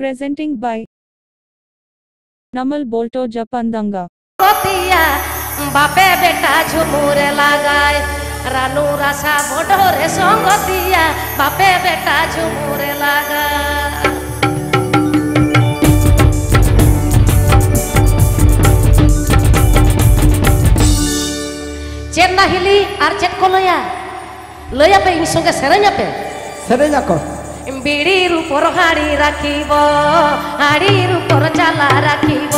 presenting by Namal Bolto Japandanga. কতিয়া বাপে বেটা ঝুমুরে লাগায় রানু রাসা বডরে সঙ্গতিয়া বাপে বেটা ঝুমুরে লাগায় চেন না হিলি আর চেট কো লয়া লয়া পে ইন সঙ্গে সেরেঞ্জা পে সেরেঞ্জ আক বিড়ির উপর হাড়ি রাখিব হাড়ির উপর চালা রাখিব